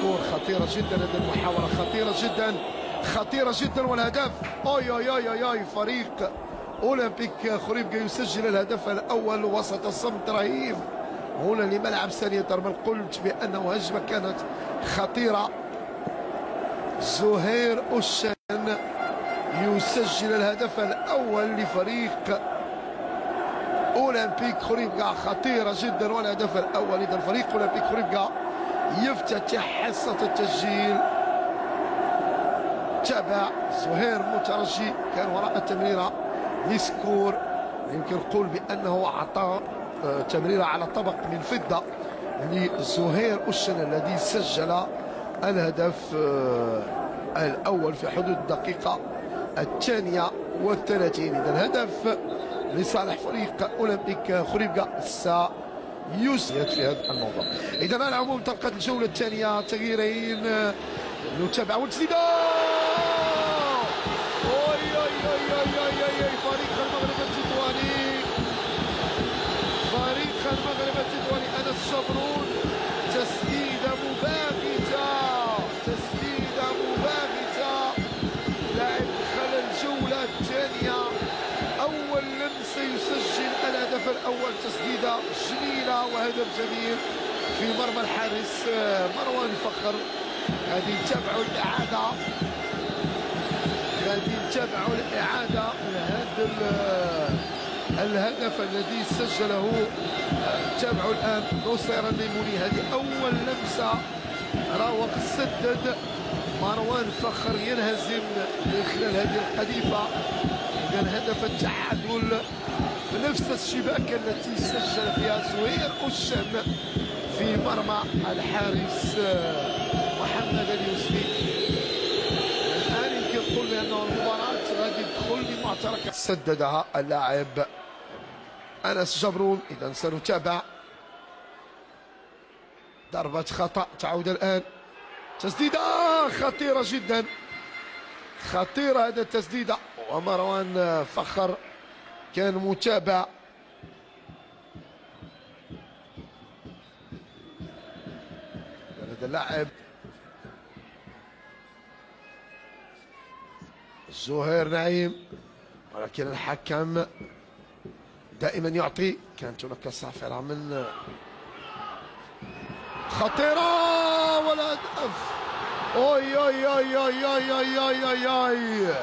مسكور خطيرة جدا هذه المحاولة خطيرة جدا خطيرة جدا والهدف أوي أوي أوي أوي, أوي فريق أولمبيك خريبكا يسجل الهدف الأول وسط الصمت رهيب. هنا لملعب ثانية ترمل قلت بأنه هجمة كانت خطيرة. زهير أوشان يسجل الهدف الأول لفريق أولمبيك خريبكا خطيرة جدا والهدف الأول إذا فريق أولمبيك خريبكا يفتتح حصة التسجيل. تابع زهير مترجي كان وراء التمريرة. مسكور يمكن نقول بأنه أعطى آه، تمريرة على طبق من فضة لزهير أشن الذي سجل الهدف آه، الأول في حدود الدقيقة الثانية والثلاثين. إذا الهدف لصالح فريق أولمبيك خريبكا يساعد في هذا الموضوع اذا على العموم تبقى الجوله الثانية تغييرين نتابع والسداد فريق المغرب الهدف الأول تسديدة جميلة وهدف جميل في مرمى الحارس آه، مروان فخر. غادي نتابعوا الإعادة. غادي نتابعوا الإعادة. لهذا الهدف الذي سجله تابعوا الآن نصير النيموني. هذه أول لمسة. راوغ سدد. مروان فخر ينهزم من خلال هذه القذيفة إذا هدف التعادل نفس الشباك التي سجل فيها زهير أشان في مرمى الحارس محمد اليوسفي. الآن يمكن نقول بأنه المباراة غادي تدخل بمعترك. سددها اللاعب أنس جبرون. إذا سنتابع ضربة خطأ تعود الآن. تسديدة خطيرة جدا. خطيرة هذه التسديدة ومروان فخر كان متابع. هذا اللاعب. زهير نعيم. ولكن الحكم دائما يعطي. كانت هناك صافرة من خطيرة. والهدف اوي اوي اوي اوي اوي اوي اوي اوي اوي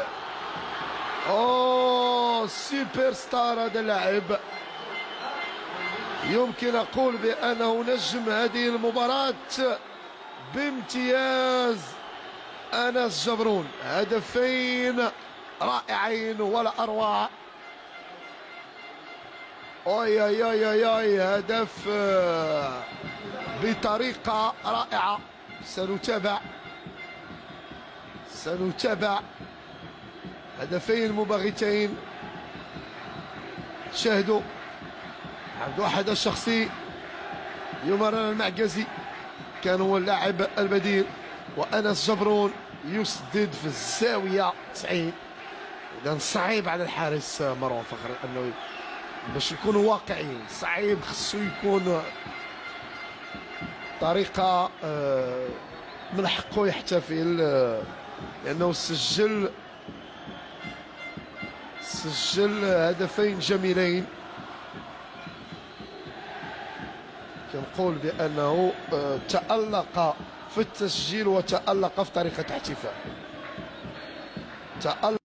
اوه سوبر ستار هذا اللاعب. يمكن أقول بأنه نجم هذه المباراة بامتياز أنس جبرون. هدفين رائعين ولا أروع. أوي أوي أوي أوي, أوي. هدف بطريقة رائعة. سنتابع. سنتابع هدفين مباغتين شاهدوا عبد واحد الشخصي يمرن المعجزي كان هو اللاعب البديل وأنس جبرون يسدد في الزاوية 90 إذا صعيب على الحارس مروان فخر انه باش نكونوا واقعيين. صعيب خصو يكون طريقة آه، من حقه يحتفل لأنه سجل سجل هدفين جميلين. كنقول بأنه آه، تألق في التسجيل وتألق في طريقة احتفال تألق